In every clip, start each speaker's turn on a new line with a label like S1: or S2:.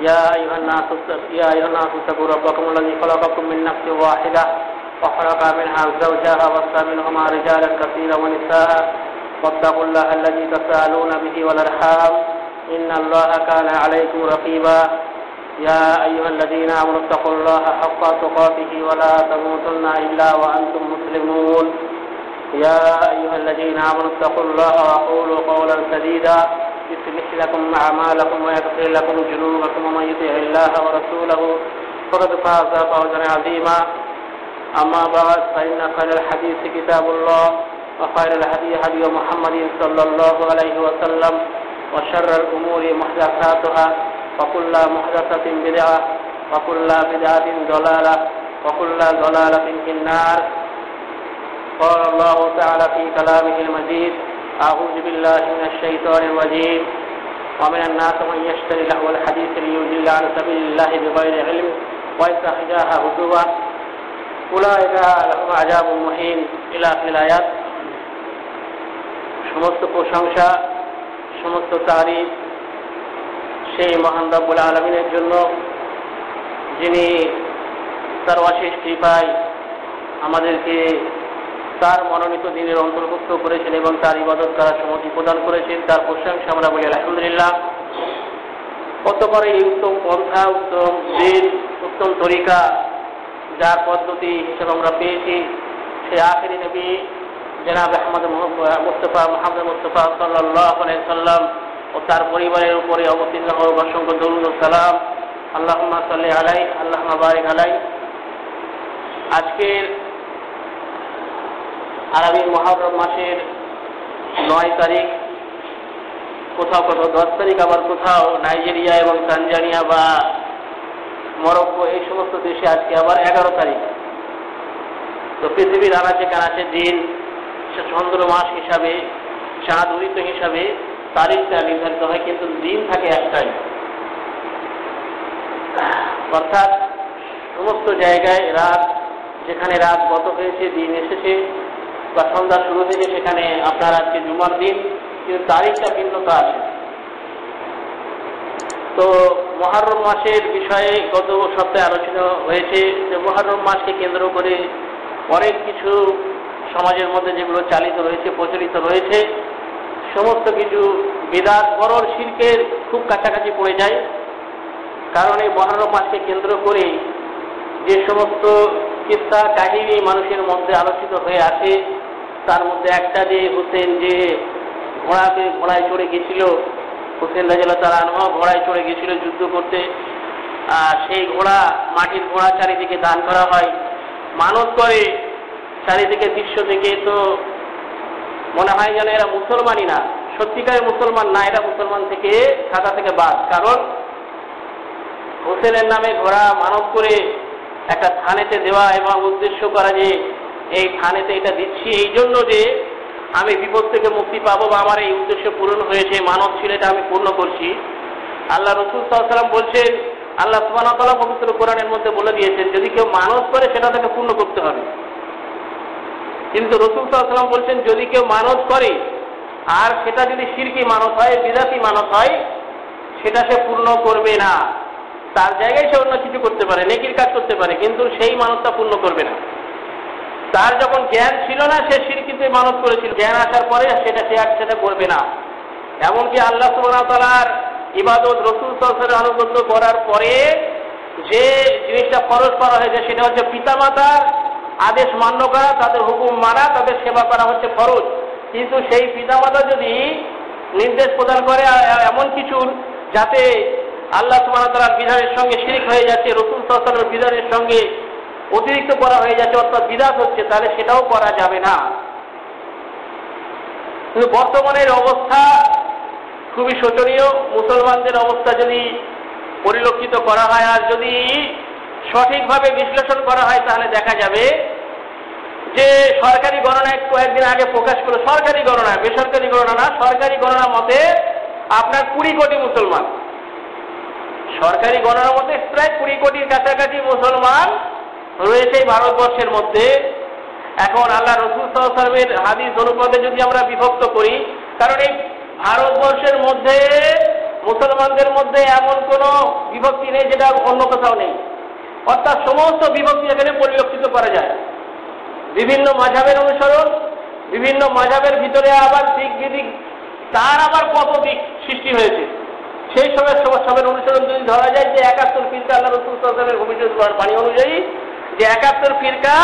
S1: يا أيها الناس يا أيها الناس اتقوا ربكم الذي خلقكم من نفس واحدة وخلق منها زوجها وبث منهما رجالا كثيرا ونساء. واتقوا الله الذي تساءلون به والأرحام. إن الله كان عليكم رقيبا. يا أيها الذين آمنوا اتقوا الله حق تقاته ولا تموتن إلا وأنتم مسلمون. يا أيها الذين آمنوا اتقوا الله وقولوا قولا سديدا. يصلح لكم أعمالكم ويغفر لكم ذنوبكم ومن يطع الله ورسوله فقد فاز فوزا عظيما. أما بعد فإن خير الحديث كتاب الله وخير الهدي هدي محمد صلى الله عليه وسلم وشر الأمور محدثاتها وكل محدثة بدعة وكل بدعة ضلالة وكل ضلالة في النار. قال الله تعالى في كلامه المجيد أعوذ بالله من الشيطان الرجيم ومن الناس من يشتري له الحديث ليضل عن سبيل الله بغير علم ويتخذها هزوا أولئك لهم عذاب مهين إلى آخر الآيات সমস্ত প্রশংসা সমস্ত তারিফ সেই মহান রব্বুল আলমিনের জন্য যিনি তার অশেষ কৃপায় আমাদেরকে তার মনোনীত দিনের অন্তর্ভুক্ত করেছেন এবং তার ইবাদত করার সমতি প্রদান করেছেন, তার প্রশংসা আমরা বলি, আলহামদুলিল্লাহ। কতবার এই উত্তম পন্থা, উত্তম দিন, উত্তম তরিকা যার পদ্ধতি হিসেবে আমরা পেয়েছি, সে আখেরি নবী জেনাব আহমদ মুস্তফা, মোহাম্মদ মুস্তফা সাল্লাহ সাল্লাম ও তার পরিবারের উপরে অবতীর্ণ হোক, অসংখ্য দরুদ সালাম। আল্লাহ সাল্লি আলাই আল্লাহ বারিক আলাই আজকের আরবি মহারম মাসের নয় তারিখ। কোথাও কোথাও, দশ তারিখ আবার কোথাও, নাইজেরিয়া এবং তানজানিয়া বা মরক্কো, এই সমস্ত দেশে আজকে আবার এগারো তারিখ। তো পৃথিবীর আনাচে কানাচে দিন চন্দ্র মাস হিসাবে, চাঁদ উদিত হিসাবে তারিখটা নির্ধারিত হয়, কিন্তু দিন থাকে একটাই। অর্থাৎ সমস্ত জায়গায় রাত, যেখানে রাত গত হয়েছে, দিন এসেছে বা সন্ধ্যা শুরু থেকে সেখানে আপনার আজকে জুমার দিন, কিন্তু তারিখটা ভিন্নতা আছে। তো মহারম মাসের বিষয়ে গত সপ্তাহে আলোচনা হয়েছে যে মহারম মাসকে কেন্দ্র করে অনেক কিছু সমাজের মধ্যে যেগুলো চালিত রয়েছে, প্রচলিত রয়েছে। সমস্ত কিছু বিরাট বড়র শিল্পের খুব কাছাকাছি পড়ে যায়। কারণ এই মহারম মাসকে কেন্দ্র করে যে সমস্ত কিস্তা কাহিনী মানুষের মধ্যে আলোচিত হয়ে আছে তার মধ্যে একটা যে হোসেন যে ঘোড়াকে, ঘোড়ায় চড়ে গেছিল, হোসেন রাজাল তারা আনহা ঘোড়ায় চড়ে গেছিল যুদ্ধ করতে। আর সেই ঘোড়া মাটির ঘোড়া চারিদিকে দান করা হয়। মানত করে চারিদিকে দৃশ্য থেকে তো মনে হয় যেন এরা মুসলমানই না। সত্যিকারের মুসলমান না, এরা মুসলমান থেকে খাতা থেকে বাদ। কারণ হোসেনের নামে ঘোড়া মানব করে একটা থানেতে দেওয়া এবং উদ্দেশ্য করা যে এই থানেতে এটা দিচ্ছি। এই জন্য যে আমি বিপদ থেকে মুক্তি পাবো বা আমার এই উদ্দেশ্য পূরণ হয়েছে, মানব ছিল এটা আমি পূর্ণ করছি। আল্লাহ রসুল সাল্লাম বলছেন, আল্লাহ সুবাহ পবিত্র কোরআনের মধ্যে বলে দিয়েছেন, যদি কেউ মানব করে, সেটা তাকে পূর্ণ করতে হবে। কিন্তু রসুল সাল্লাম বলছেন, যদি কেউ মানত করে, আর সেটা যদি সিরকি মানত হয়, বিদাতি মানত হয়, সেটা সে পূর্ণ করবে না। তার জায়গায় সে অন্য কিছু করতে পারে, নেকির কাজ করতে পারে, কিন্তু সেই মানতটা পূর্ণ করবে না। তার যখন জ্ঞান ছিল না, সে সিরকিতে মানত করেছিল। জ্ঞান আসার পরে সেটা সে আর সেটা করবে না। এমনকি আল্লাহ সুবাহর ইবাদত রসুল সরসরের আনুগত্য করার পরে যে জিনিসটা খরচ করা হয়েছে, সেটা হচ্ছে পিতামাতার আদেশ মান্য করা, তাদের হুকুম মানা, তাদের সেবা করা হচ্ছে খরচ কিন্তু সেই পিতামাতা যদি নির্দেশ প্রদান করে এমন কিছুর যাতে আল্লাহ সুবাহতালার বিধানের সঙ্গে শিরিক হয়ে যাচ্ছে, রসুল সাল্লামের বিধানের সঙ্গে অতিরিক্ত করা হয়ে যাচ্ছে অর্থাৎ বিরাট হচ্ছে, তাহলে সেটাও করা যাবে না। কিন্তু বর্তমানের অবস্থা খুবই শোচনীয়। মুসলমানদের অবস্থা যদি পরিলক্ষিত করা হয় আর যদি সঠিকভাবে বিশ্লেষণ করা হয়, তাহলে দেখা যাবে যে সরকারি গণনায় কয়েকদিন আগে প্রকাশ করল। সরকারি গণনা, বেসরকারি গণনা না, সরকারি গণনা মতে আপনার কুড়ি কোটি মুসলমান। সরকারি গণনা মতে প্রায় কুড়ি কোটির কাছাকাছি মুসলমান রয়েছে ভারতবর্ষের মধ্যে। এখন আল্লাহ রসুল সাল্লামের হাদিস অনুপাতে যদি আমরা বিভক্ত করি, কারণ এই ভারতবর্ষের মধ্যে, মুসলমানদের মধ্যে এমন কোনো বিভক্তি নেই যেটা অন্য কোথাও নেই। অর্থাৎ সমস্ত বিভক্তি এখানে পরিলক্ষিত করা যায়। বিভিন্ন মাঝাবের অনুসরণ, বিভিন্ন মাঝাবের ভিতরে আবার দিক বিদিক, তার আবার কত দিক সৃষ্টি হয়েছে। সেই সময় সবের অনুসরণ যদি ধরা যায় যে একাত্তর ফিরকা আল্লাহ রসুল সাল্লামের ভবিষ্যৎ বাণী অনুযায়ী যে একাত্তর ফিরকা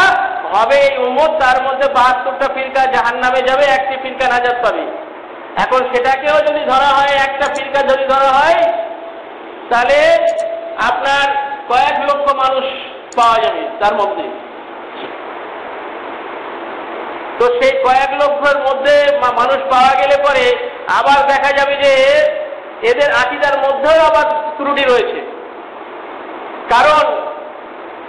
S1: হবে এই উম্মত তার মধ্যে বাহাত্তরটা ফিরকা জাহান নামে যাবে, একটি ফিরকা নাজাত পাবে। এখন সেটাকেও যদি ধরা হয়, একটা ফিরকা যদি ধরা হয়, তাহলে আপনার কয়েক লক্ষ মানুষ পাওয়া যাবে তার মধ্যে। তো সেই কয়েক লক্ষের মধ্যে মানুষ পাওয়া গেলে পরে আবার দেখা যাবে যে এদের আকিদার মধ্যেও আবার ত্রুটি রয়েছে। কারণ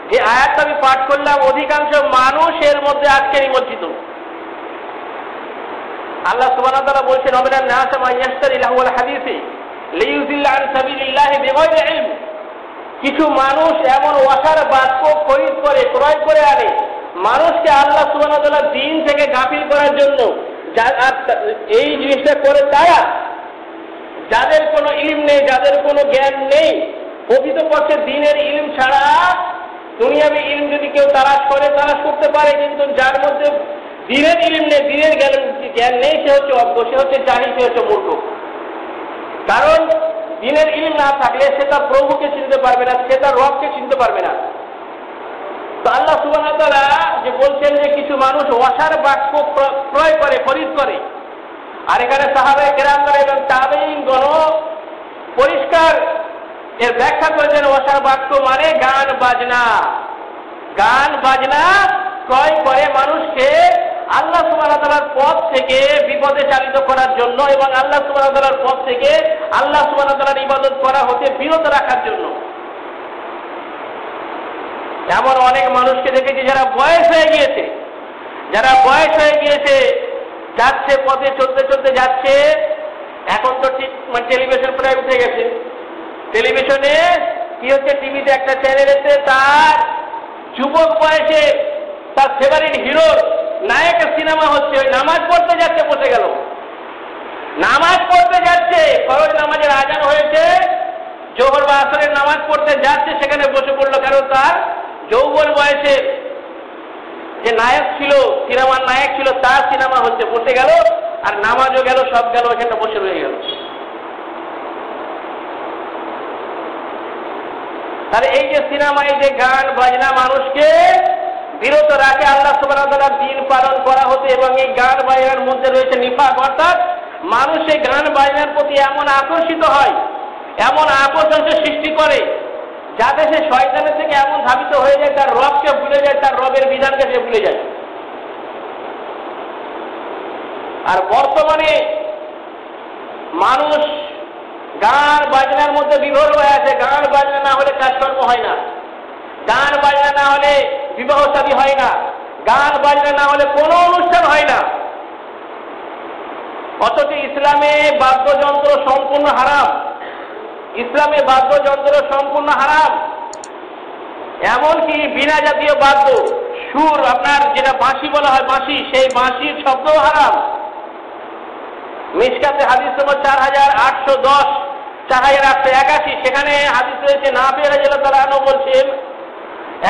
S1: যে আয়াতটা আমি পাঠ করলাম, অধিকাংশ মানুষ এর মধ্যে আজকে নিমজ্জিত। আল্লাহ সুবাহ তারা বলছেন অমিনার নাসামা ইয়াস্তার ইলাহুল হাদিসে লিউজিল্লা আন সাবিলিল্লাহি বিগয়রি ইলম। কিছু মানুষ এমন ওয়াসার বাক্য খরিদ করে, ক্রয় করে আনে। মানুষকে আল্লাহ সুবাহ দিন থেকে গাফিল করার জন্য এই জিনিসটা করে তারা। যাদের কোনো ইলিম নেই, যাদের কোনো জ্ঞান নেই, প্রকৃতপক্ষে দিনের ইলিম ছাড়া দুনিয়াবি ইলিম যদি কেউ তালাশ করে, তালাশ করতে পারে, কিন্তু যার মধ্যে দিনের ইলিম নেই, দিনের জ্ঞান জ্ঞান নেই, সে হচ্ছে অজ্ঞ, সে হচ্ছে জানি সে হচ্ছে মূর্খ। কারণ দিনের ইলিম না থাকলে সে তার প্রভুকে চিনতে পারবে না, সে তার রবকে চিনতে পারবে না। তো আল্লাহ সুবাহ যে বলছেন যে কিছু মানুষ ওয়াসার বাক্য ক্রয় করে, খরিদ করে। আর এখানে সাহাবে কেরামদার এবং তাবেইন গণ পরিষ্কার এর ব্যাখ্যা করেছেন ওষার বাক্য মানে গান বাজনা। গান বাজনা ক্রয় করে মানুষকে আল্লাহ সুবাহতালার পথ থেকে বিপদে চালিত করার জন্য এবং আল্লাহ সুবাহতালার পথ থেকে আল্লাহ সুবাহতালার ইবাদত করা হতে বিরত রাখার জন্য। এমন অনেক মানুষকে দেখেছি যারা বয়স হয়ে গিয়েছে। যারা বয়স হয়ে গিয়েছে, যাচ্ছে, পথে চলতে চলতে যাচ্ছে, এখন তো ঠিক মানে টেলিভিশন প্রায় উঠে গেছে। টেলিভিশনে কি হচ্ছে টিভিতে একটা চ্যানেল এসে তার যুবক বয়সে তার ফেভারিট হিরোর নায়কের সিনেমা হচ্ছে, ওই নামাজ পড়তে যাচ্ছে, বসে গেল। নামাজ পড়তে যাচ্ছে, ফরজ নামাজের আজান হয়েছে, জোহর বা আসরের নামাজ পড়তে যাচ্ছে, সেখানে বসে পড়ল, কারণ তার যৌবন বয়সে যে নায়ক ছিল, সিনেমার নায়ক ছিল, তার সিনেমা হচ্ছে, বসে গেল, আর নামাজও গেল, সব গেল এখানে বসে রয়ে গেল। তাহলে এই যে সিনেমায় যে গান, বাজনা মানুষকে বিরত রাখে, আল্লাহ সুবাহ দিন পালন করা হতে এবং এই গান বাজনার মধ্যে রয়েছে নিফাক অর্থাৎ মানুষ এই গান বাজনার প্রতি এমন আকর্ষিত হয়, এমন আকর্ষণ সৃষ্টি করে, যাতে সে শয়তানের থেকে এমন ধাবিত হয়ে যায়, তার রবকে ভুলে যায়, তার রবের বিধানকে সে ভুলে যায়। আর বর্তমানে মানুষ গান বাজনার মধ্যে বিভোর হয়ে আছে। গান বাজনা না হলে কাজকর্ম হয় না। গান বাজনা না হলে বিবাহ সাদী হয় না। গান বাজনা না হলে কোনো অনুষ্ঠান হয় না। অথচ ইসলামে বাদ্যযন্ত্র সম্পূর্ণ হারাম। ইসলামে বাদ্যযন্ত্র সম্পূর্ণ হারাম। এমনকি বিনা জাতীয় বাদ্য, সুর, আপনার যেটা বাঁশি বলা হয় বাঁশি, সেই বাঁশির শব্দও হারাম। মিসকাতে হাদিস নম্বর চার হাজার আটশো দশ। হাজার আটশো একাশি সেখানে হাদিস রয়েছে না পেয়ে রাজা তালানো বলছেন,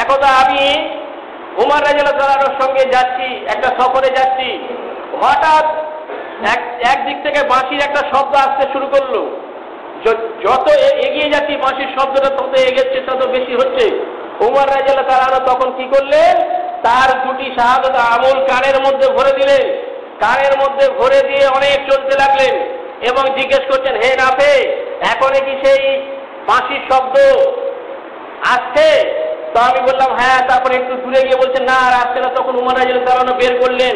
S1: একদা আমি উমার রাজা তালানোর সঙ্গে যাচ্ছি, একটা সফরে যাচ্ছি। হঠাৎ এক একদিক থেকে বাঁশির একটা শব্দ আসতে শুরু করল। যত এগিয়ে যাচ্ছি, বাঁশির শব্দটা তত এগেছে তত বেশি হচ্ছে। উমার রাজাল তালানো তখন কি করলেন? তার দুটি শাহাদত আমল কানের মধ্যে ভরে দিলেন। কানের মধ্যে ভরে দিয়ে অনেক চলতে লাগলেন এবং জিজ্ঞেস করছেন, হে নাফে এখনে কি সেই বাঁশির শব্দ আসছে? তো আমি বললাম হ্যাঁ তারপরে একটু দূরে গিয়ে বলছেন না, আর আসছে না। তখন উমার রাজাল তালানো বের করলেন।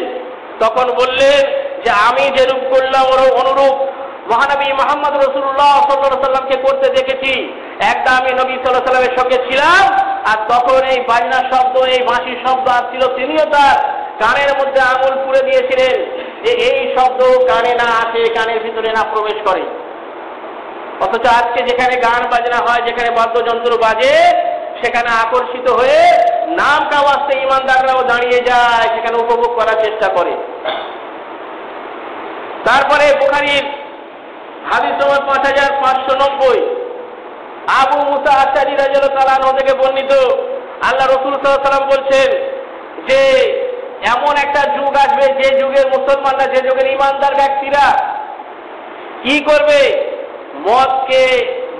S1: তখন বললেন যে, আমি যেরূপ করলাম ওর অনুরূপ। মহানবী মোহাম্মদ রসুল্লাহ সাল্লাহ সাল্লামকে করতে দেখেছি। একটা আমি নবী সাল্লাহ সাল্লামের সঙ্গে ছিলাম, আর তখন এই বাজনা শব্দ, এই বাঁশির শব্দ আসছিল, তিনিও তার কানের মধ্যে আঙুল পুড়ে দিয়েছিলেন যে, এই শব্দ কানে না আসে, কানের ভিতরে না প্রবেশ করে। অথচ আজকে যেখানে গান বাজনা হয়, যেখানে বাদ্যযন্ত্র বাজে, সেখানে আকর্ষিত হয়ে নাম কাওয়াজতে ইমানদাররাও দাঁড়িয়ে যায়, সেখানে উপভোগ করার চেষ্টা করে। তারপরে বুখারির হাদিস নম্বর পাঁচ হাজার পাঁচশো নব্বই। আবু মুসা আচারি রাজল তালান থেকে বর্ণিত, আল্লাহ রসুল সাল্লাম বলছেন যে, এমন একটা যুগ আসবে যে যুগের মুসলমানরা, যে যুগের ইমানদার ব্যক্তিরা কি করবে? মদকে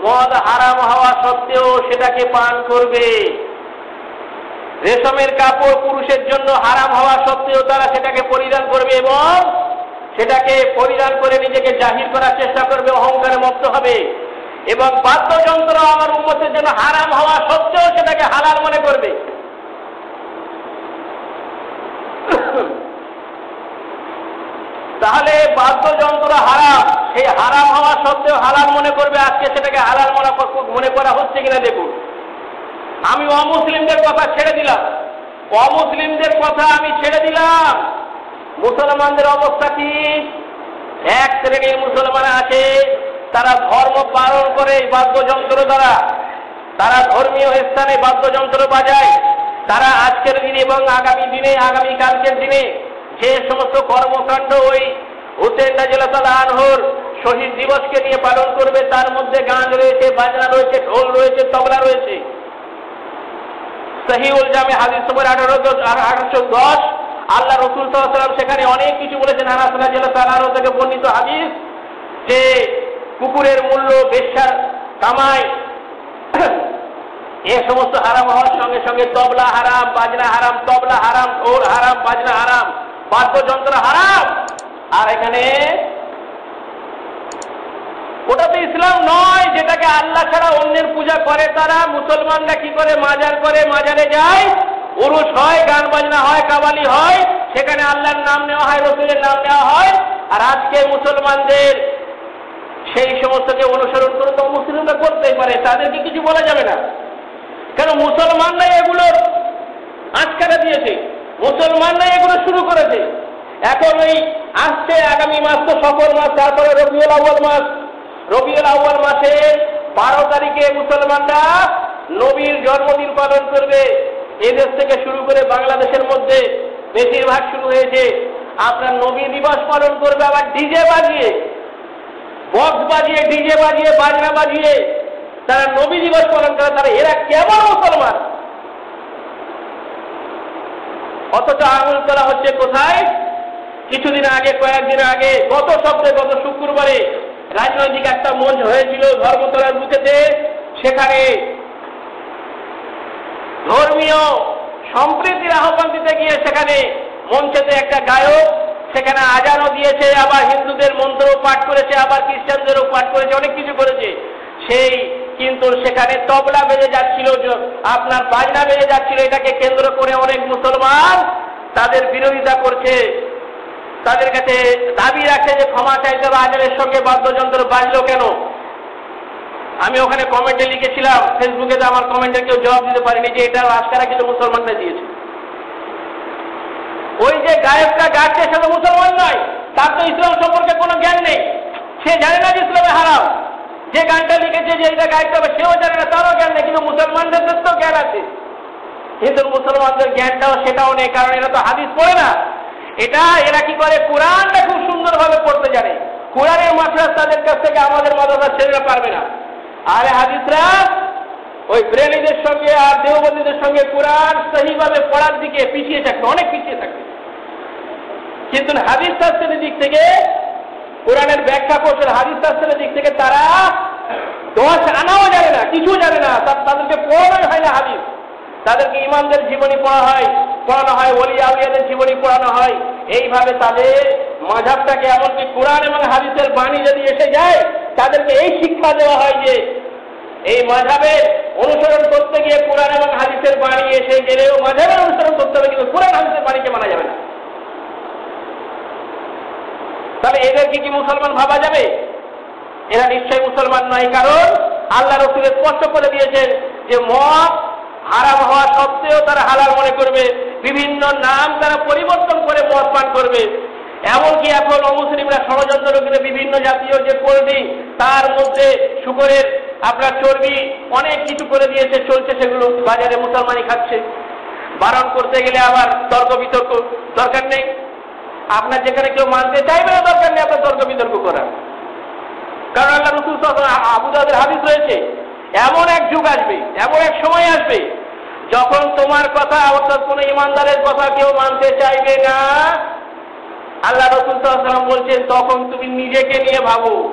S1: মদ হারাম হওয়া সত্ত্বেও সেটাকে পান করবে। রেশমের কাপড় পুরুষের জন্য হারাম হওয়া সত্ত্বেও তারা সেটাকে পরিধান করবে এবং সেটাকে পরিধান করে নিজেকে জাহির করার চেষ্টা করবে, অহংকারে মত্ত হবে। এবং বাদ্যযন্ত্র আমার উন্মতের জন্য হারাম হওয়া সত্ত্বেও সেটাকে হালাল মনে করবে। তাহলে বাদ্যযন্ত্র হারাম। সেই হারাম হওয়া সত্ত্বেও হালাল মনে করবে, আজকে সেটাকে হালাল মনে মনে করা হচ্ছে কিনা দেখুন। আমি অমুসলিমদের কথা ছেড়ে দিলাম। অমুসলিমদের কথা আমি ছেড়ে দিলাম। মুসলমানদের অবস্থা কি? এক শ্রেণির মুসলমান আছে, তারা ধর্ম পালন করে এই বাদ্যযন্ত্র দ্বারা। তারা ধর্মীয় স্থানে বাদ্যযন্ত্র বাজায়। তারা আজকের দিনে এবং আগামী দিনে আগামী কালকের দিনে যে সমস্ত কর্মকাণ্ড ওই হুসেন রাজিল্লাহ আনহর শহীদ দিবসকে নিয়ে পালন করবে, তার মধ্যে গান রয়েছে, বাজনা রয়েছে, ঢোল রয়েছে, তবলা রয়েছে। সহিউল জামে হাদিস নম্বর আঠারো আঠারোশো দশ। আল্লাহ রসুল সাল্লাম সেখানে অনেক কিছু বলেছেন। আনাসুল্লাহ জেলা তালারো থেকে বর্ণিত হাদিস যে কুকুরের মূল্য, বেশ্যার কামাই, এ সমস্ত হারাম হওয়ার সঙ্গে সঙ্গে তবলা হারাম, বাজনা হারাম, তবলা হারাম, ঢোল হারাম, বাজনা হারাম, বাদ্যযন্ত্র হারাম। আর এখানে ওটা তো ইসলাম নয়, যেটাকে আল্লাহ ছাড়া অন্যের পূজা করে তারা। মুসলমানরা কি করে? মাজার করে, মাজারে যায়। উরুষ হয়, গান বাজনা হয়, কাবালি হয়। সেখানে আল্লাহর নাম নেওয়া হয়, রসুলের নাম নেওয়া হয়। আর আজকে মুসলমানদের সেই সমস্তকে অনুসরণ করে তো মুসলিমরা করতেই পারে, তাদেরকে কিছু বলা যাবে না। কেন মুসলমানরাই এগুলোর আজকারা দিয়েছে মুসলমানরাই এগুলো শুরু করেছে। এখন ওই আসছে আগামী মাস তো সফর মাস, তারপরে রবিউল আউ্বাল মাস। রবিউল আউ্বাল মাসে বারো তারিখে মুসলমানরা নবীর জন্মদিন পালন করবে। এদেশ থেকে শুরু করে বাংলাদেশের মধ্যে বেশিরভাগ শুরু হয়েছে। আপনার নবী দিবস পালন করবে, আবার ডিজে বাজিয়ে, বক্স বাজিয়ে, ডিজে বাজিয়ে, বাজনা বাজিয়ে তারা নবী দিবস পালন করে। তারা এরা কেমন মুসলমান? অথচ আঙুল তোলা হচ্ছে কোথায়? কিছুদিন আগে, কয়েকদিন আগে, গত সপ্তাহে, গত শুক্রবারে রাজনৈতিক একটা মঞ্চ হয়েছিল ধর্মতলার বুকেতে। সেখানে ধর্মীয় সম্প্রীতির আহ্বান দিতে গিয়ে সেখানে মঞ্চেতে একটা গায়ক, সেখানে আজানও দিয়েছে, আবার হিন্দুদের মন্ত্রও পাঠ করেছে, আবার খ্রিস্টানদেরও পাঠ করেছে, অনেক কিছু করেছে। সেই কিন্তু সেখানে তবলা বেজে যাচ্ছিল আপনার বাজনা বেজে যাচ্ছিল, এটাকে কেন্দ্র করে অনেক মুসলমান তাদের বিরোধিতা করছে। তাদের কাছে দাবি রাখছে যে ক্ষমা চাইতে হবে আজানের সঙ্গে, বাদ্যযন্ত্র বাজলো কেন? আমি ওখানে কমেন্টে লিখেছিলাম ফেসবুকে তো আমার কমেন্টে কেউ জবাব দিতে পারেনি যে এটা আজকারা কিন্তু মুসলমানরা দিয়েছে। ওই যে গায়কটা গাচ্ছে সে তো মুসলমান নয়, তার তো ইসলাম সম্পর্কে কোনো জ্ঞান নেই। সে জানে না যে ইসলামে হারাম। যে গানটা লিখেছে যে এটা গাইতে হবে, সেও জানে না, তারও জ্ঞান নেই, কিন্তু মুসলমানদের তো জ্ঞান আছে। কিন্তু মুসলমানদের জ্ঞানটাও সেটাও নেই, কারণ এরা তো হাদিস পড়ে না। এটা এরা কি করে? কোরআনটা খুব সুন্দরভাবে পড়তে জানে। কোরআনের মাদ্রাস তাদের কাছ থেকে আমাদের মাদ্রাসার ছেলেরা পারবে না। আর হাদিসরা, ওই ব্রেলিদের সঙ্গে আর দেওবন্দীদের সঙ্গে কোরআন সহিভাবে পড়ার দিকে পিছিয়ে থাকবে, অনেক পিছিয়ে থাকবে। কিন্তু হাদিস শাস্ত্রের দিক থেকে, কোরআনের ব্যাখ্যা কৌশল হাদিস শাস্ত্রের দিক থেকে তারা দশ আনাও জানে না কিছু জানে না। তাদেরকে পড়ানোই হয় না হাদিস। তাদেরকে ইমানদের জীবনী পড়া হয়, পড়ানো হয়, ওলি আউলিয়াদের জীবনী পড়ানো হয়। এইভাবে তাদের মাঝাবটাকে এমনকি কোরআন এবং হাদিসের বাণী যদি এসে যায়, তাদেরকে এই শিক্ষা দেওয়া হয় যে, এই মাঝাবের অনুসরণ করতে গিয়ে কোরআন এবং হাদিসের বাণী এসে গেলেও মাঝাবের অনুসরণ করতে হবে, কিন্তু কোরআন হাদিসের বাণীকে মানা যাবে না। তাহলে এদেরকে কি মুসলমান ভাবা যাবে? এরা নিশ্চয়ই মুসলমান নয়, কারণ আল্লাহ রসুল স্পষ্ট করে দিয়েছেন যে মদ হারাম হওয়া সত্ত্বেও তারা হালাল মনে করবে। বিভিন্ন নাম তারা পরিবর্তন করে মদ পান করবে। এমনকি এখন অমুসলিমরা ষড়যন্ত্র করে বিভিন্ন জাতীয় যে কোল্ড তার মধ্যে শুকরের আপনার চর্বি অনেক কিছু করে দিয়েছে, চলছে সেগুলো বাজারে মুসলমানই খাচ্ছে। বারণ করতে গেলে আবার তর্ক বিতর্ক, দরকার নেই। আপনার যেখানে কেউ মানতে চাইবে না, দরকার নেই আপনার তর্ক বিতর্ক করার। কারণ আল্লাহ রসুল আবুদাদের হাদিস রয়েছে, এমন এক যুগ আসবে, এমন এক সময় আসবে যখন তোমার কথা, অর্থাৎ কোন ইমানদারের কথা কেউ মানতে চাইবে না, আল্লাহ রসুল সাল্লাম বলছেন, তখন তুমি নিজেকে নিয়ে ভাবো।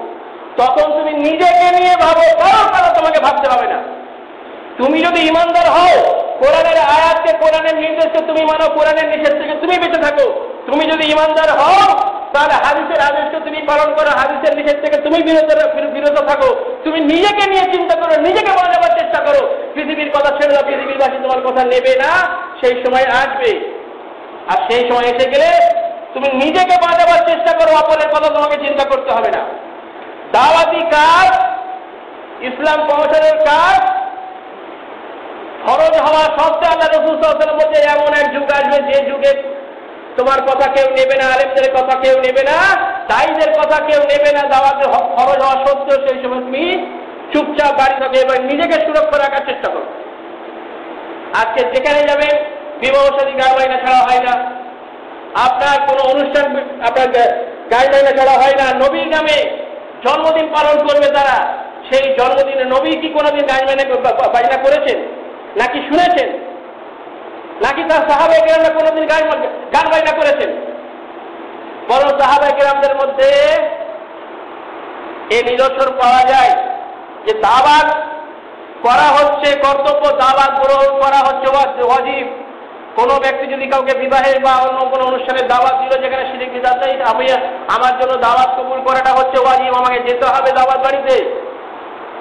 S1: তখন তুমি নিজেকে নিয়ে ভাবো কারও কারও তোমাকে ভাবতে হবে না। তুমি যদি ইমানদার হও, কোরআনের আয়াতকে কোরআনের নির্দেশকে তুমি মানো, কোরআনের নিষেধ থেকে তুমি বেঁচে থাকো। তুমি যদি ইমানদার হও, তাহলে হাদিসের আদেশকে তুমি পালন করো, হাদিসের নিষেধ থেকে তুমি বিরত বিরত থাকো। তুমি নিজেকে নিয়ে চিন্তা করো, নিজেকে বাজাবার চেষ্টা করো। পৃথিবীর কথা ছেড়ে দাও পৃথিবীবাসী তোমার কথা নেবে না, সেই সময় আসবে। আর সেই সময় এসে গেলে তুমি নিজেকে বাঁচাবার চেষ্টা করো, অপরের কথা তোমাকে চিন্তা করতে হবে না। দাওয়াতি কাজ, ইসলাম পৌঁছানোর কাজ, ফরজ হওয়া সত্ত্বে আল্লাহ রসুল বলছে, এমন এক যুগ আসবে, যে যুগে তোমার কথা কেউ নেবে না, আলেমদের কথা কেউ নেবে না, দায়ীদের কথা কেউ নেবে না, দাওয়াতে ফরজ হওয়া সত্ত্বেও সেই সময় তুমি চুপচাপ বাড়ি থাকে এবার নিজেকে সুরক্ষা রাখার চেষ্টা করো। আজকে যেখানে যাবেন বিবাহ সাদী গান বাইনা ছাড়া হয় না। আপনার কোনো অনুষ্ঠান, আপনার গান বাইনা ছাড়া হয় না। নবীর নামে জন্মদিন পালন করবে তারা। সেই জন্মদিনে নবী কি কোনোদিন গান বাইনা করেছেন? নাকি শুনেছেন? নাকি তার সাহাবাই কেরামরা কোনোদিন গান গান বাইনা করেছেন? বরং সাহাবাই কেরামদের মধ্যে এই নিদর্শন পাওয়া যায় যে দাবাত করা হচ্ছে, কর্তব্য দাবাত গ্রহণ করা হচ্ছে অজীব কোনো ব্যক্তি যদি কাউকে বিবাহে বা অন্য কোনো অনুষ্ঠানে দাওয়াত দিল, যেখানে সিরিক বিদাত নেই আমি আমার জন্য দাওয়াত কবুল করাটা হচ্ছে ওয়াজিব, আমাকে যেতে হবে দাওয়াত বাড়িতে।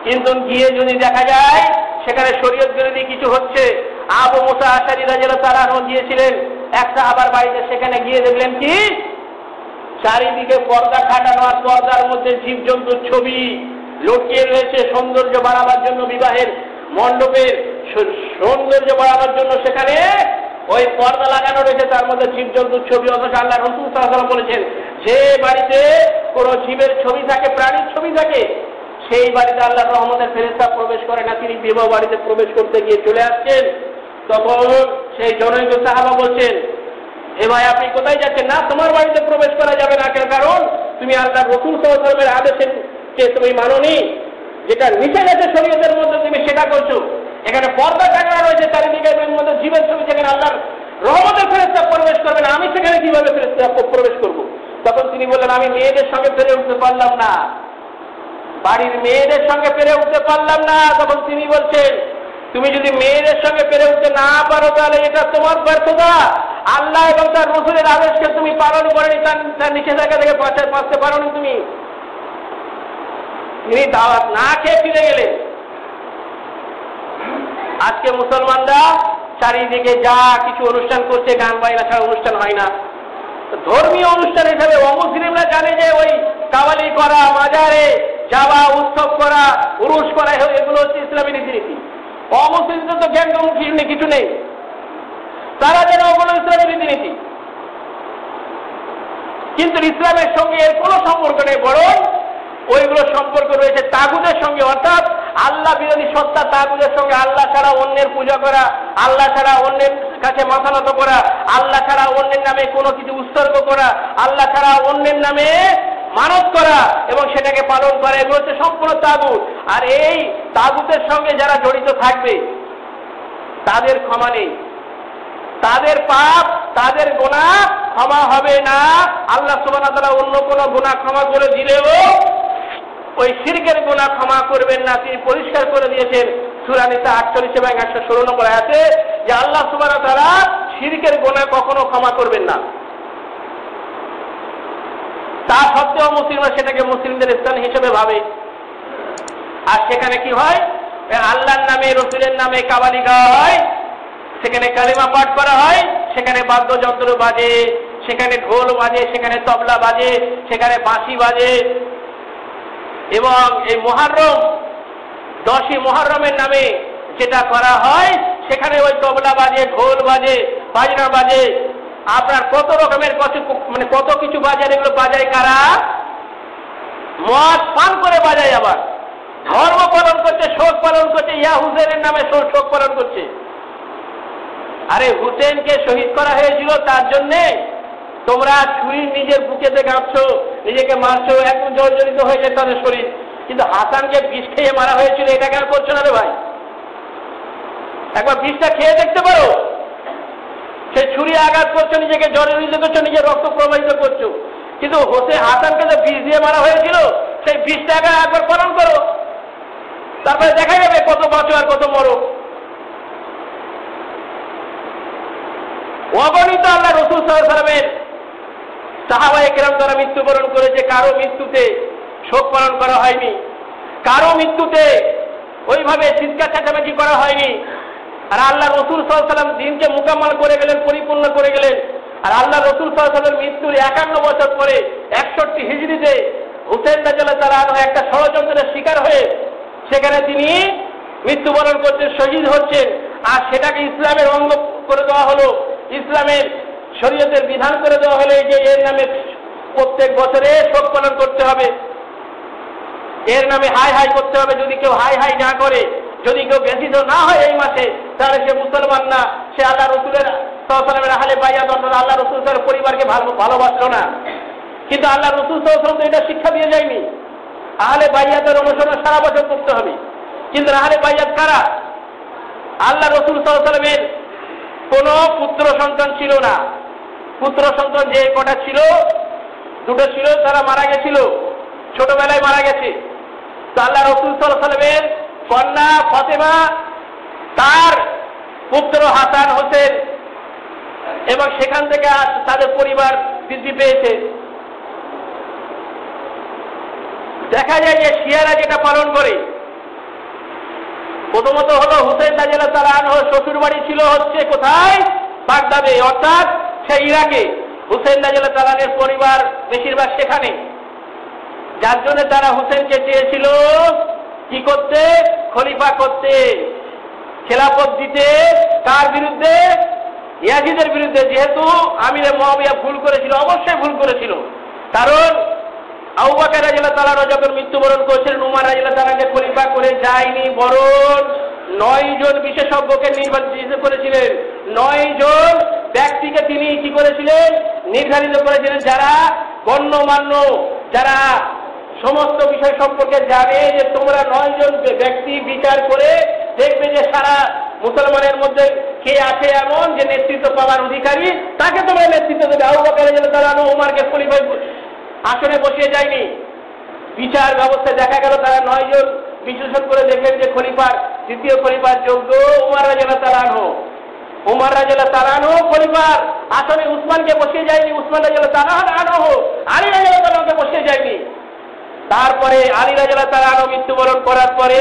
S1: কিন্তু গিয়ে যদি দেখা যায়, সেখানে শরীয়ত বিরোধী কিছু হচ্ছে আবু মোসা আশারি রাজেরা তারা গিয়েছিলেন। একটা আবার বাড়িতে সেখানে গিয়ে দেখলেন কি? চারিদিকে পর্দা খাটানো আর পর্দার মধ্যে জীবজন্তুর ছবি লটকিয়ে রয়েছে সৌন্দর্য বাড়াবার জন্য বিবাহের মণ্ডপের। সৌন্দর্য বাড়াবার জন্য সেখানে ওই পর্দা লাগানো রয়েছে, তার মধ্যে জীবজন্তুর ছবি। অথচ আল্লাহ রসুল সাল্লাম বলেছেন, যে বাড়িতে কোনো জীবের ছবি থাকে, প্রাণীর ছবি থাকে, সেই বাড়িতে আল্লাহ রহমতের ফেরেস্তা প্রবেশ করে না। তিনি বিবাহ বাড়িতে প্রবেশ করতে গিয়ে চলে আসছেন। তখন সেই জনৈক সাহাবা বলছেন, এ ভাই, আপনি কোথায় যাচ্ছেন? না, তোমার বাড়িতে প্রবেশ করা যাবে না কারণ তুমি আল্লাহ রসুল সাল্লামের আদেশের কে তুমি মাননি, যেটা নিচে গেছে শরীয়তের মধ্যে তুমি সেটা করছ। এখানে পর্দা টাকা রয়েছে চারিদিকে মধ্যে জীবের ছবি যেখানে আল্লাহর রহমতের ফেরেস্তা প্রবেশ করবে না, আমি সেখানে কীভাবে ফেরেস্তা প্রবেশ করব? তখন তিনি বললেন, আমি মেয়েদের সঙ্গে ফেরে উঠতে পারলাম না। বাড়ির মেয়েদের সঙ্গে পেরে উঠতে পারলাম না। তখন তিনি বলছেন তুমি যদি মেয়েদের সঙ্গে পেরে উঠতে না পারো, তাহলে এটা তোমার ব্যর্থতা। আল্লাহ এবং তার রসুলের আদেশকে তুমি পালন করেনি, তার নিষেধাজ্ঞা থেকে বাঁচতে পারোনি তুমি। তিনি দাওয়াত না খেয়ে ফিরে গেলেন। আজকে মুসলমানরা চারিদিকে যা কিছু অনুষ্ঠান করছে গান বাইনা ছাড়া অনুষ্ঠান হয় না। ধর্মীয় অনুষ্ঠান হিসাবে অমুসলিমরা জানে যে ওই কাওয়ালি করা, মাজারে যাওয়া, উৎসব করা উরুষ করা, এগুলো হচ্ছে ইসলামী রীতিনীতি। অমুসলিমদের তো জ্ঞান কিছু নেই কিছু নেই। তারা যেন ওগুলো ইসলামের রীতিনীতি। কিন্তু ইসলামের সঙ্গে এর কোনো সম্পর্ক নেই, বরং ওইগুলো সম্পর্ক রয়েছে তাগুদের সঙ্গে। অর্থাৎ আল্লাহ বিরোধী সত্তা তাগুদের সঙ্গে। আল্লাহ ছাড়া অন্যের পূজা করা, আল্লাহ ছাড়া অন্যের কাছে মাথা নত করা, আল্লাহ ছাড়া অন্যের নামে কোনো কিছু উৎসর্গ করা, আল্লাহ ছাড়া অন্যের নামে মানত করা এবং সেটাকে পালন করা, এগুলো হচ্ছে সম্পূর্ণ তাগুত। আর এই তাগুতের সঙ্গে যারা জড়িত থাকবে, তাদের ক্ষমা নেই। তাদের পাপ, তাদের গোনা ক্ষমা হবে না। আল্লাহ সুবাহ তারা অন্য কোনো গোনা ক্ষমা করে দিলেও ওই সিরকের গোনা ক্ষমা করবেন না। তিনি পরিষ্কার করে দিয়েছেন সুরানিতা আটচল্লিশ এবং একশো ষোলো নম্বর আছে যে আল্লাহ সুবানা তারা সিরকের গোনা কখনো ক্ষমা করবেন না। তা সত্ত্বেও মুসলিমরা সেটাকে মুসলিমদের স্থান হিসেবে ভাবে। আর সেখানে কি হয়? আল্লাহর নামে, রসুলের নামে কাবালি গাওয়া হয়। সেখানে কালিমা পাঠ করা হয়। সেখানে বাদ্যযন্ত্র বাজে, সেখানে ঢোল বাজে, সেখানে তবলা বাজে, সেখানে বাঁশি বাজে। এবং এই মহারম দশই মহারমের নামে যেটা করা হয়, সেখানে ওই তবলা বাজে, ঢোল বাজে, বাজনা বাজে আপনার কত রকমের কত মানে কত কিছু বাজার এগুলো বাজায় কারা? মদ পান করে বাজায় আবার। ধর্ম পালন করছে, শোক পালন করছে ইয়া হুসেনের নামে শোক পালন করছে। আরে হুসেনকে শহীদ করা হয়েছিল তার জন্যে। তোমরা ছুরি নিজের বুকেতে গাঁপছো নিজেকে মারছো একদম জর্জরিত হয়েছে তাদের শরীর। কিন্তু হাসানকে বিষ খেয়ে মারা হয়েছিল, এটা কেন করছ না রে ভাই? একবার বিষটা খেয়ে দেখতে পারো। সে ছুরি আঘাত করছ, নিজেকে জর্জরিত করছ নিজের রক্ত প্রবাহিত করছ। কিন্তু হোসে হাসানকে যে বিষ দিয়ে মারা হয়েছিল, সেই বিষটাকে একবার পালন করো। তারপরে দেখা যাবে কত বাঁচো আর কত মরো অগণিত আল্লাহ রসুল সাল্লামের সাহাবাই কেরাম তারা মৃত্যুবরণ করেছে, কারও মৃত্যুতে শোক পালন করা হয়নি। কারও মৃত্যুতে ওইভাবে চিৎকার চেঁচামেচি করা হয়নি। আর আল্লাহ রসুল সাল্লাম দিনকে মোকাম্মল করে গেলেন, পরিপূর্ণ করে গেলেন। আর আল্লাহ রসুল সাল্লামের মৃত্যুর একান্ন বছর পরে একষট্টি হিজড়িতে হুসেন রাজাল তারা একটা ষড়যন্ত্রের শিকার হয়ে সেখানে তিনি মৃত্যুবরণ করছেন, শহীদ হচ্ছেন। আর সেটাকে ইসলামের অঙ্গ করে দেওয়া হলো। ইসলামের শরীয়তের বিধান করে দেওয়া হলো যে এর নামে প্রত্যেক বছরে শোক পালন করতে হবে। এর নামে হাই হাই করতে হবে। যদি কেউ হাই হাই না করে, যদি কেউ ব্যথিত না হয় এই মাসে তাহলে সে মুসলমান না, সে আল্লাহ রসুলের সালামের আহলে বাইয়া অর্থাৎ আল্লাহ রসুল তার পরিবারকে ভালো ভালোবাসলো না। কিন্তু আল্লাহ রসুল সাল্লাম তো এটা শিক্ষা দিয়ে যায়নি। আহলে বাইয়াতের অনুসরণ সারা বছর করতে হবে। কিন্তু আহলে বাইয়াত কারা? আল্লাহ রসুল সাল্লামের কোনো পুত্র সন্তান ছিল না। পুত্র সন্তান যে কটা ছিল, দুটো ছিল, তারা মারা গেছিল। ছোটবেলায় মারা গেছে। তো আল্লাহ রসুল সাল্লামের কন্যা ফতেমা তার পুত্র হাসান হোসেন এবং সেখান থেকে তাদের পরিবার বৃদ্ধি পেয়েছে। দেখা যায় যে শিয়ারা যেটা পালন করে, প্রথমত হলো হুসেন রাজিয়াল তালান শ্বশুর বাড়ি ছিল হচ্ছে কোথায়? বাগদাদে, অর্থাৎ সেই ইরাকে। হুসেন রাজিয়াল তালানের পরিবার বেশিরভাগ সেখানে। যার জন্য তারা হুসেনকে চেয়েছিল, কি করতে? খলিফা করতে। খেলাফত দিতে, কার বিরুদ্ধে? ইয়াজিদের বিরুদ্ধে, যেহেতু আমিরে মহাবিয়া ভুল করেছিল, অবশ্যই ভুল করেছিল। কারণ আউবাকের রাজিলা তালারা যখন মৃত্যুবরণ করেছিলেন, উমার রাজিলা তালাকে খলিফা করে যায়নি, বরং নয় জন বিশেষজ্ঞকে নির্বাচিত করেছিলেন। নয় জন ব্যক্তিকে তিনি কি করেছিলেন? নির্ধারিত করেছিলেন, যারা গণ্যমান্য, যারা সমস্ত বিষয় সম্পর্কে জানে যে তোমরা নয় জন ব্যক্তি বিচার করে দেখবে যে সারা মুসলমানের মধ্যে কে আছে এমন যে নেতৃত্ব পাওয়ার অধিকারী, তাকে তোমরা নেতৃত্ব দেবে। আবু বকর তারা উমারকে খলিফায় আসনে বসিয়ে যায়নি। বিচার ব্যবস্থা দেখা গেল, তারা নয় জন বিশ্লেষণ করে দেখলেন যে খলিফার, দ্বিতীয় খলিফার যোগ্য উমার রাজেলা তালানো উমার রাজেলা তালানো খলিফার আসনে উসমানকে বসিয়ে যায়নি। উসমান রাজেলা তালান আনো আলী রাজেলা তালানকে বসিয়ে যায়নি। তারপরে আলী রাজেলা আরও মৃত্যুবরণ করার পরে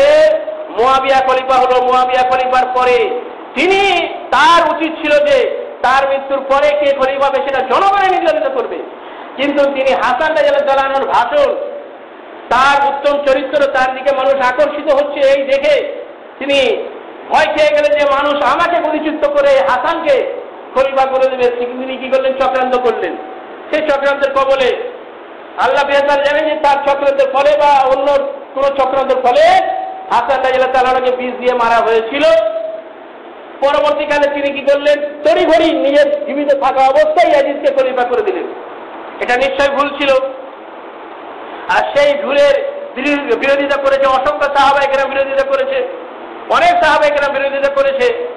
S1: মোয়াবিয়া খলিফা হলো। মোয়াবিয়া খলিফার পরে তিনি তার উচিত ছিল যে তার মৃত্যুর পরে কে খলিফা হবে সেটা জনগণে নির্ধারিত করবে। কিন্তু তিনি হাসান রাজাল জালানোর ভাষণ, তার উত্তম চরিত্র তার দিকে মানুষ আকর্ষিত হচ্ছে এই দেখে তিনি ভয় খেয়ে গেলেন যে মানুষ আমাকে পরিচিত করে হাসানকে খলিফা করে দেবে। তিনি কি করলেন? চক্রান্ত করলেন। সেই চক্রান্তের কবলে আল্লাহ বেহতার জানেন যে তার চক্রান্তের ফলে বা অন্য কোনো চক্রান্তের ফলে হাসান রাজিল্লাহ তালাকে বীজ দিয়ে মারা হয়েছিল। পরবর্তীকালে তিনি কি করলেন? তড়িঘড়ি নিজের জীবিত থাকা অবস্থায় ইয়াজিদকে খলিফা করে দিলেন। এটা নিশ্চয় ভুল ছিল। আর সেই ভুলের বিরোধিতা করেছে, অসংখ্য সাহাবাহিকেরা বিরোধিতা করেছে, অনেক সাহাবাহিকেরা বিরোধিতা করেছে।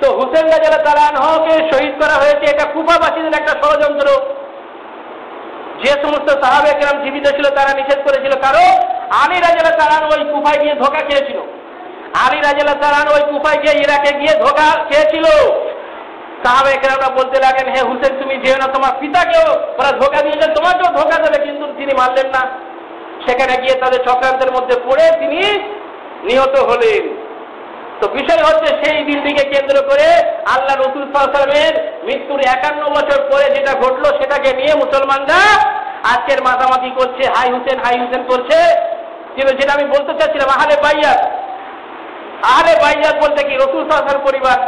S1: তো হুসেন রাজালা তালানহকে শহীদ করা হয়েছে এটা কুফাবাসীদের একটা ষড়যন্ত্র যে সমস্ত সাহাবেকরাম জীবিত ছিল, তারা নিষেধ করেছিল। কারণ আলী রাজালা তালান ওই কুফায় গিয়ে ধোকা খেয়েছিল। আলী রাজালা তালান ওই কুফায় গিয়ে ইরাকে গিয়ে ধোকা খেয়েছিল। সাহাবেকরামরা বলতে লাগেন হে হুসেন, তুমি যেও না, তোমার পিতাকেও ওরা ধোকা দিয়েছে, তোমাকেও ধোকা দেবে। কিন্তু তিনি মানলেন না। সেখানে গিয়ে তাদের চক্রান্তের মধ্যে পড়ে তিনি নিহত হলেন। তো বিষয় হচ্ছে সেই দিনটিকে কেন্দ্র করে আল্লাহ রসুল সাল্লামের মৃত্যুর একান্ন বছর পরে যেটা ঘটলো সেটাকে নিয়ে মুসলমানরা আজকের মাতামাতি করছে, হাই হুসেন হাই হুসেন করছে। কিন্তু যেটা আমি বলতে চাচ্ছিলাম, আহলে বাইয়াত আহলে বাইয়াত বলতে কি? রসুল সাহার পরিবার।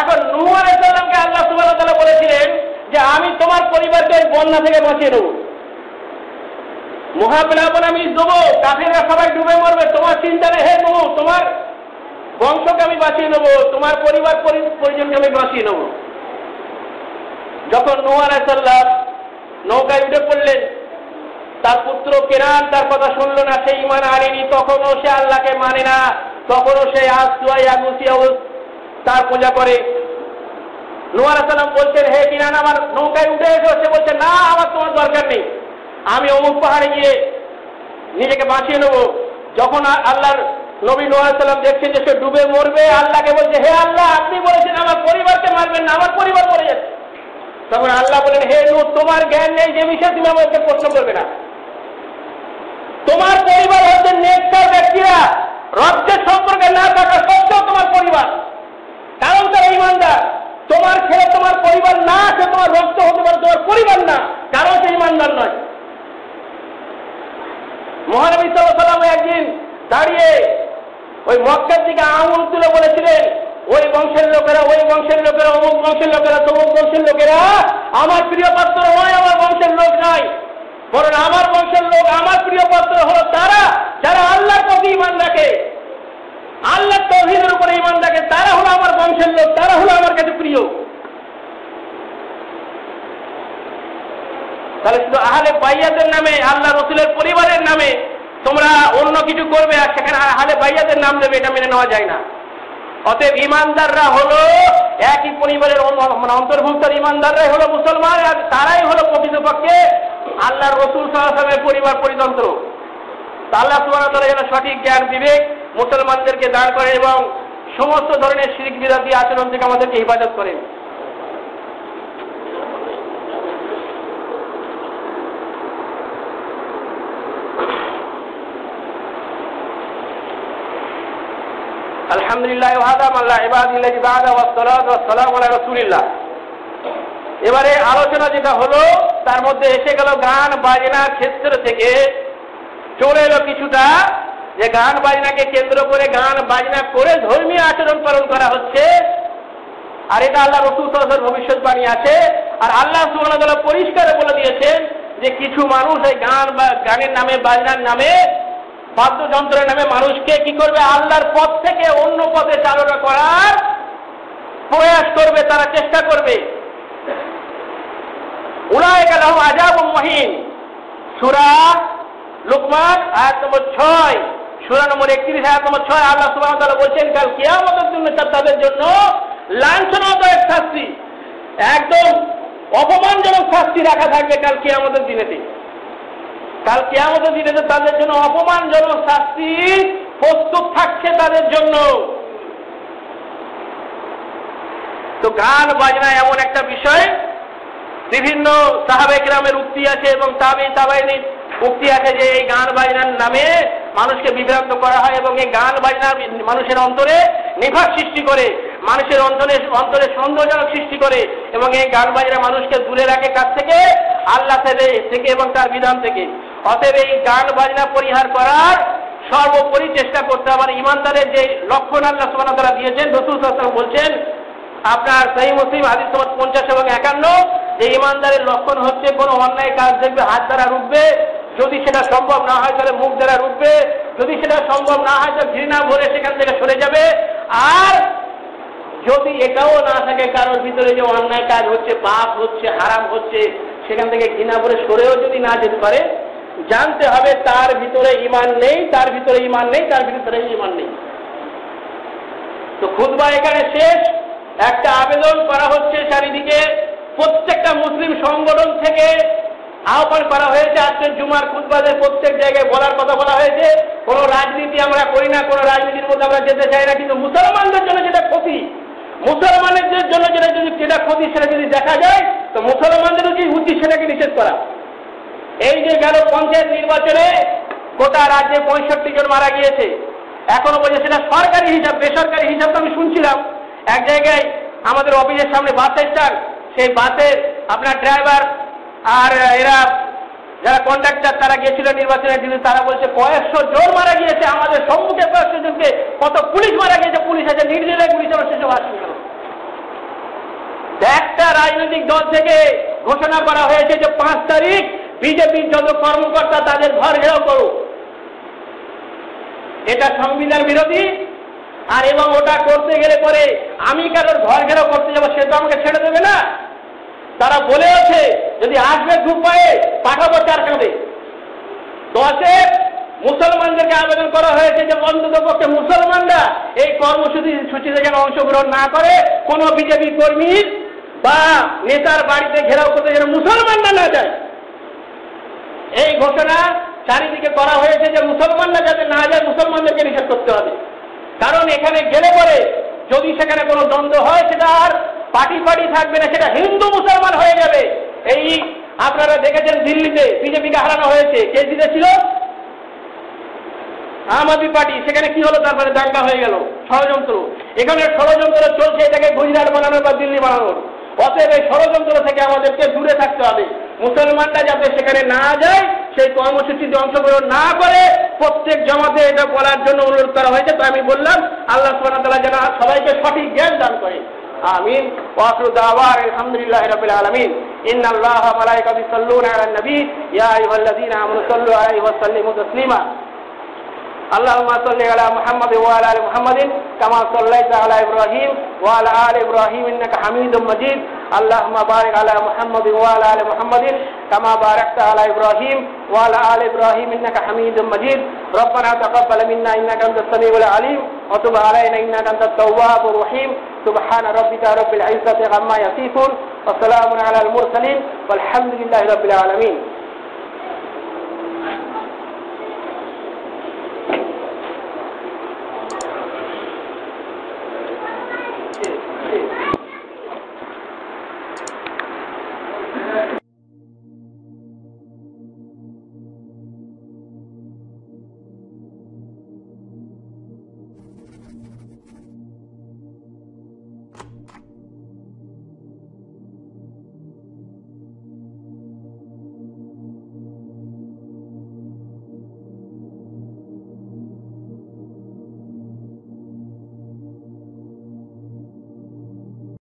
S1: এখন নূহ আলাইসাল্লামকে আল্লাহ সুবাহ বলেছিলেন যে, আমি তোমার পরিবারকে বন্যা থেকে বাঁচিয়ে নেব মহাবিলাপন আমি দেবো কাফেররা সবাই ডুবে মরবে, তোমার চিন্তা নেই হে তোমার বংশকে আমি বাঁচিয়ে নেব, তোমার পরিবার পরিজনকে আমি বাঁচিয়ে নেব। যখন নূহ আলাইসাল্লাম নৌকায় উঠে পড়লেন, তার পুত্র কেরান তার কথা শুনলো না, সে ইমান আনেনি, তখনও সে আল্লাহকে মানে না, তখনও সে আসুয়াই আগুসিয়া তার পূজা করে। নোয়ার সালাম বলছেন, হে কিরান আমার নৌকায় উঠে এসো। সে বলছে, না, আমার তোমার দরকার নেই। আমি অমুক পাহাড়ে গিয়ে নিজেকে বাঁচিয়ে নেব। যখন আল্লাহর নবী নোয়ার সালাম দেখছেন যে সে ডুবে মরবে, আল্লাহকে বলছে, হে আল্লাহ, আপনি বলেছেন আমার পরিবারকে মারবেন না, আমার পরিবার মরে যাচ্ছে। তখন আল্লাহ বলেন, হে নূহ তোমার জ্ঞান নেই যে বিষয়ে তুমি আমাকে প্রশ্ন করবে না। তোমার পরিবার হচ্ছে নেককার ব্যক্তিরা। রক্তের সম্পর্কে না থাকা সত্ত্বেও তোমার পরিবার। কারণ তারা ইমানদার। তোমার ছেলে, তোমার পরিবার না, সে তোমার রক্ত হতে পারে, তোমার পরিবার না। কারণ সে ইমানদার নয়। মহানবী সাল্লাম একদিন দাঁড়িয়ে ওই মক্কার দিকে আঙুল তুলে বলেছিলেন ওই বংশের লোকেরা, ওই বংশের লোকেরা, অমুক বংশের লোকেরা, তমুক বংশের লোকেরা, আমার প্রিয় পাত্র নয় আমার বংশের লোক নয় বরং আমার বংশের লোক, আমার প্রিয় পাত্র হলো তারা, যারা আল্লাহর প্রতি ইমান রাখে। আল্লাহ তৌহিদের উপরে ইমান রাখে, তারা হলো আমার বংশের লোক, তারা হলো আমার কাছে প্রিয়। তাহলে শুধু আহলে বাইয়াদের নামে, আল্লাহ রসুলের পরিবারের নামে তোমরা অন্য কিছু করবে আর সেখানে আহলে বাইয়াদের নাম দেবে, এটা মেনে নেওয়া যায় না। অতএব ইমানদাররা হলো একই পরিবারের মানে অন্তর্ভুক্ত ইমানদাররাই হলো মুসলমান আর তারাই হলো প্রকৃতপক্ষে আল্লাহর রসুল সাহায্যের পরিবার পরিতন্ত্র। আল্লাহ সুবাহ তারা যেন সঠিক জ্ঞান বিবেক মুসলমানদেরকে দান করে এবং সমস্ত ধরনের শিরিক বিরোধী আচরণ থেকে আমাদেরকে হেফাজত করেন। আলহামদুলিল্লাহ রাসূলিল্লাহ। এবারে আলোচনা যেটা হলো, তার মধ্যে এসে গেল গান বাজনা ক্ষেত্র থেকে। চলে এলো কিছুটা, যে গান বাজনাকে কেন্দ্র করে গান বাজনা করে ধর্মীয় আচরণ পালন করা হচ্ছে। আর এটা আল্লাহ রসুল সাল্লাল্লাহু ভবিষ্যৎবাণী আছে। আর আল্লাহ সুবহানাহু পরিষ্কার বলে দিয়েছেন যে কিছু মানুষ এই গান বা গানের নামে, বাজনার নামে বাদ্যযন্ত্রের নামে মানুষকে কি করবে? আল্লাহর পথ থেকে অন্য পথে চালনা করার প্রয়াস করবে, তারা চেষ্টা করবে। উড়ায় গেল আজাব মহিন। সুরা লুকমান, আয়াত নম্বর ছয়। সুরা নম্বর একত্রিশ, আয়াত নম্বর ছয়। আল্লাহ সুবাহ বলছেন, কাল কিয়ামতের জন্য তাদের জন্য লাঞ্ছনাদায়ক শাস্তি, একদম অপমানজনক শাস্তি রাখা থাকবে কাল কিয়ামতের দিনেতে। কাল কিয়ামতের দিনেতে তাদের জন্য অপমানজনক শাস্তি প্রস্তুত থাকছে তাদের জন্য। তো গান বাজনা এমন একটা বিষয়, বিভিন্ন সাহাবে গ্রামের উক্তি আছে এবং তাবি তাবাইনির উক্তি আছে যে এই গান বাজনার নামে মানুষকে বিভ্রান্ত করা হয় এবং এই গান বাজনা মানুষের অন্তরে নিভাস সৃষ্টি করে, মানুষের অন্তরে অন্তরে সন্দেহজনক সৃষ্টি করে এবং এই গান বাজনা মানুষকে দূরে রাখে কাছ থেকে? আল্লাহ থেকে এবং তার বিধান থেকে। অতএব এই গান বাজনা পরিহার করার সর্বোপরি চেষ্টা করতে আমার ইমানদারের যে লক্ষণ আল্লাহ সুবাহ তারা দিয়েছেন, রসুল সাল্লাল্লাহু বলছেন, আপনার সেই মুসলিম হাদিস নম্বর পঞ্চাশ এবং একান্ন, যে ইমানদারের লক্ষণ হচ্ছে কোনো অন্যায় কাজ দেখবে হাত দ্বারা রুখবে, যদি সেটা সম্ভব না হয় তাহলে মুখ দ্বারা রুখবে, যদি সেটা সম্ভব না হয় তাহলে ঘৃণা ভরে সেখান থেকে সরে যাবে। আর যদি এটাও না থাকে কারোর ভিতরে যে অন্যায় কাজ হচ্ছে, পাপ হচ্ছে, হারাম হচ্ছে, সেখান থেকে ঘৃণা ভরে সরেও যদি না যেতে পারে জানতে হবে তার ভিতরে ইমান নেই, তার ভিতরে ইমান নেই, তার ভিতরে ইমান নেই। তো খুদবা এখানে শেষ। একটা আবেদন করা হচ্ছে চারিদিকে। প্রত্যেকটা মুসলিম সংগঠন থেকে আহ্বান করা হয়েছে আজকের জুমার খুদবাদের প্রত্যেক জায়গায় বলার কথা বলা হয়েছে। কোন রাজনীতি আমরা করি না, কোনো রাজনীতির মধ্যে আমরা যেতে চাই না, কিন্তু মুসলমানদের জন্য যেটা ক্ষতি, মুসলমানদের জন্য যেটা যদি যেটা ক্ষতি, সেটা যদি দেখা যায়, তো মুসলমানদের উচিত উচিত সেটাকে নিষেধ করা। এই যে গেল পঞ্চায়েত নির্বাচনে, গোটা রাজ্যে পঁয়ষট্টি জন মারা গিয়েছে। এখনও পর্যন্ত সেটা সরকারি হিসাব, বেসরকারি হিসাব তো আমি শুনছিলাম। এক জায়গায় আমাদের অফিসের সামনে বাস স্ট্যান্ড, সেই বাসের আপনার ড্রাইভার আর এরা যারা কন্ডাক্টর তারা গিয়েছিল নির্বাচনের দিনে, তারা বলছে কয়েকশো জন মারা গিয়েছে আমাদের সম্মুখে কয়েকশো জনকে। কত পুলিশ মারা গিয়েছে? পুলিশ আছে নির্দিলে গুলি চালানো সেসব আসছে একটা রাজনৈতিক দল থেকে ঘোষণা করা হয়েছে যে পাঁচ তারিখ বিজেপির যত কর্মকর্তা তাদের ঘর ঘেরাও করুক। এটা সংবিধান বিরোধী, আর এবং ওটা করতে গেলে পরে আমি কারোর ঘর ঘেরাও করতে যাব সে তো আমাকে ছেড়ে দেবে না। তারা বলে আছে যদি আসবে ধূপ পায়ে পাঠাবো চার কাঁধে। দশে মুসলমানদেরকে আবেদন করা হয়েছে যে অন্তত পক্ষে মুসলমানরা এই কর্মসূচি সূচিতে যেন অংশগ্রহণ না করে, কোনো বিজেপি কর্মীর বা নেতার বাড়িতে ঘেরাও করতে যেন মুসলমানরা না যায়। এই ঘোষণা চারিদিকে করা হয়েছে যে মুসলমানরা যাতে না যায় মুসলমানদেরকে নিষেধ করতে হবে। কারণ এখানে গেলে পরে যদি সেখানে কোনো দ্বন্দ্ব হয়, সেটা আর পার্টি পার্টি থাকবে না, সেটা হিন্দু মুসলমান হয়ে যাবে। এই আপনারা দেখেছেন দিল্লিতে বিজেপিকে হারানো হয়েছে। কে জিতেছিল? আম আদমি পার্টি। সেখানে কি হলো? তারপরে দাঙ্গা হয়ে গেল। ষড়যন্ত্র। এখানে ষড়যন্ত্র চলছে, এটাকে গুজরাট বানানোর বা দিল্লি বানানোর। অতএব এই ষড়যন্ত্র থেকে আমাদেরকে দূরে থাকতে হবে। মুসলমানরা যাতে সেখানে না যায় সেই কর্মসূচিতে অংশগ্রহণ না করে প্রত্যেক জমাতে এটা বলার জন্য অনুরোধ করা হয়েছে তো আমি বললাম আল্লাহ সুবহানাহু ওয়া তাআলা যেন সবাইকে সঠিক জ্ঞান দান করে আমিন ওয়াকরু দাওয়ার আলহামদুলিল্লাহি রাব্বিল আলামিন ইন্নাল্লাহা ওয়া মালাইকাতাহু ইউসাল্লুনা আলান নবী ইয়া আইয়ুহাল্লাযীনা আমানু সাল্লু আলাইহি ওয়া সাল্লিমু তাসলিমা اللهم صل على محمد وعلى ال محمد كما صليت على ابراهيم وعلى ال ابراهيم انك حميد مجيد اللهم بارك على محمد وعلى ال محمد كما باركت على ابراهيم وعلى ال ابراهيم انك حميد مجيد ربنا تقبل منا انك انت السميع العليم وتب علينا انك انت التواب الرحيم سبحان ربك رب العزه عما يصفون وسلام على المرسلين والحمد لله رب العالمين